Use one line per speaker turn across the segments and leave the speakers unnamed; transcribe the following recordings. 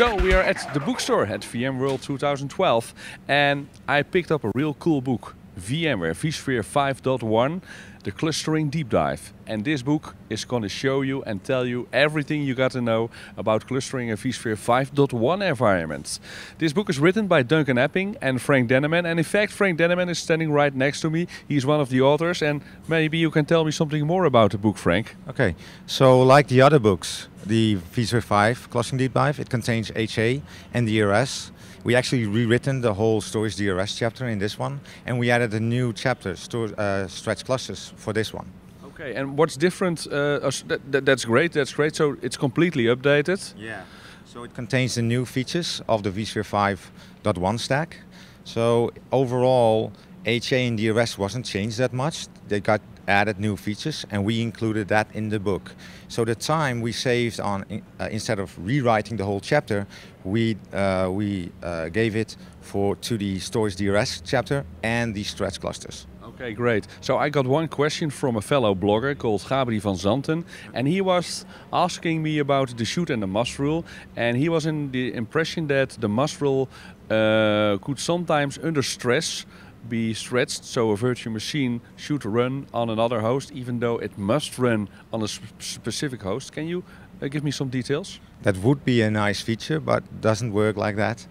So we are at the bookstore at VMworld 2012 and I picked up a real cool book, VMware vSphere 5.1, the clustering deep dive. And this book is going to show you and tell you everything you got to know about clustering a vSphere 5.1 environment. This book is written by Duncan Epping and Frank Denneman. And in fact, Frank Denneman is standing right next to me. He's one of the authors. And maybe you can tell me something more about the book, Frank.
Okay, so like the other books, the vSphere 5 clustering deep dive, it contains HA and DRS. We actually rewritten the whole storage DRS chapter in this one, and we added a new chapter, store, uh, stretch clusters, for this one.
Okay, and what's different? Uh, that, that, that's great. That's great. So it's completely updated.
Yeah. So it contains the new features of the vSphere 5.1 stack. So overall, HA and DRS wasn't changed that much. They got added new features and we included that in the book. So the time we saved on, uh, instead of rewriting the whole chapter, we, uh, we uh, gave it for to the storage DRS chapter and the stretch clusters.
Okay, great. So I got one question from a fellow blogger called Gabrie van Zanten, and he was asking me about the should and the must rule, and he was in the impression that the must rule uh, could sometimes under stress be stretched so a virtual machine should run on another host even though it must run on a sp specific host. Can you uh, give me some details?
That would be a nice feature but doesn't work like that.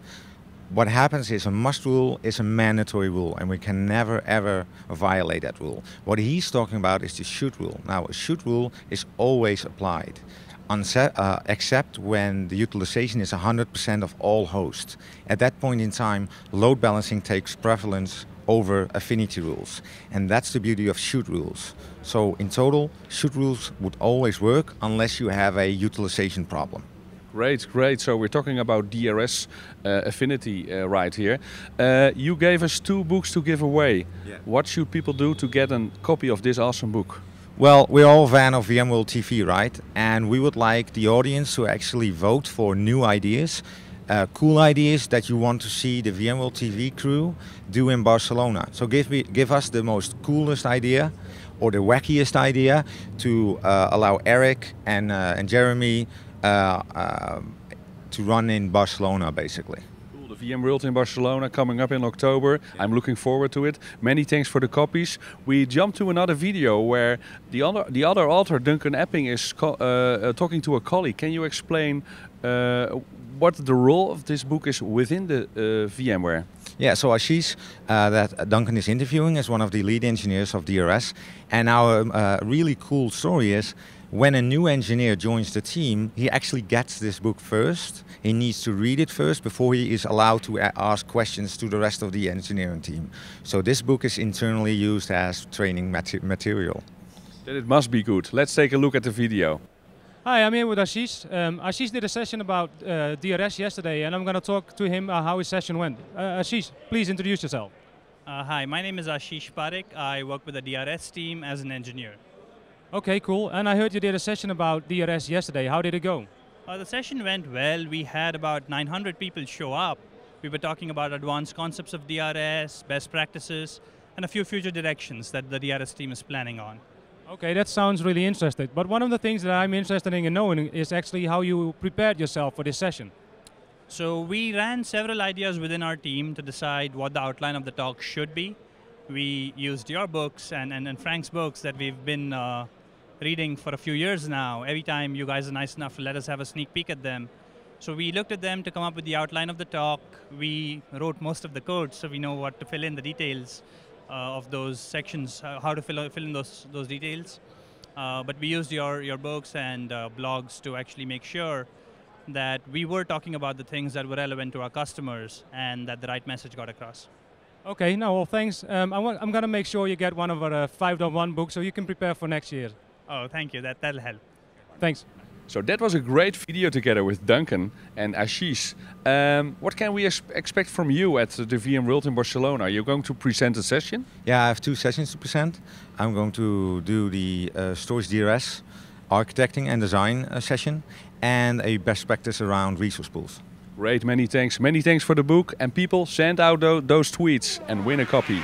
What happens is a must rule is a mandatory rule and we can never ever violate that rule. What he's talking about is the should rule. Now a should rule is always applied. Uh, except when the utilization is 100% of all hosts. At that point in time, load balancing takes prevalence over affinity rules. And that's the beauty of should rules. So in total, should rules would always work unless you have a utilization problem.
Great, great. So we're talking about DRS uh, affinity uh, right here. Uh, you gave us two books to give away. Yeah. What should people do to get a copy of this awesome book?
Well, we're all fan of VMworld TV, right? And we would like the audience to actually vote for new ideas uh, cool ideas that you want to see the VMworld TV crew do in Barcelona. So give me, give us the most coolest idea or the wackiest idea to uh, allow Eric and uh, and Jeremy to run in Barcelona, basically.
Cool. The VMworld in Barcelona coming up in October. Yeah. I'm looking forward to it. Many thanks for the copies. We jump to another video where the other the other author Duncan Epping is uh, uh, talking to a colleague. Can you explain? what the role of this book is within the uh, VMware.
Yeah, so Ashish, uh, that Duncan is interviewing, is one of the lead engineers of DRS. And our uh, really cool story is when a new engineer joins the team, he actually gets this book first. He needs to read it first before he is allowed to ask questions to the rest of the engineering team. So this book is internally used as training material.
Then it must be good. Let's take a look at the video.
Hi, I'm here with Ashish. Um, Ashish did a session about uh, DRS yesterday, and I'm going to talk to him uh, how his session went. Uh, Ashish, please introduce yourself.
Uh, hi, my name is Ashish Parekh. I work with the DRS team as an engineer.
Okay, cool. And I heard you did a session about DRS yesterday. How did it go?
Uh, the session went well. We had about 900 people show up. We were talking about advanced concepts of DRS, best practices, and a few future directions that the DRS team is planning on.
Okay, that sounds really interesting. But one of the things that I'm interested in knowing is actually how you prepared yourself for this session.
So we ran several ideas within our team to decide what the outline of the talk should be. We used your books and, and, and Frank's books that we've been uh, reading for a few years now. Every time you guys are nice enough to let us have a sneak peek at them. So we looked at them to come up with the outline of the talk. We wrote most of the code so we know what to fill in the details. Uh, of those sections, uh, how to fill, fill in those, those details. Uh, but we used your, your books and blogs to actually make sure that we were talking about the things that were relevant to our customers and that the right message got across.
Okay, no, well, thanks. Um, I am going to make sure you get one of our uh, 5.1 books so you can prepare for next year.
Oh, thank you. That, that'll help.
Thanks.
So that was a great video together with Duncan and Ashish. Um, what can we expect from you at the VMworld in Barcelona? Are you going to present a session?
Yeah, I have two sessions to present. I'm going to do the uh, storage DRS architecting and design uh, session and a best practice around resource pools.
Great, many thanks. Many thanks for the book. And people, send out those tweets and win a copy.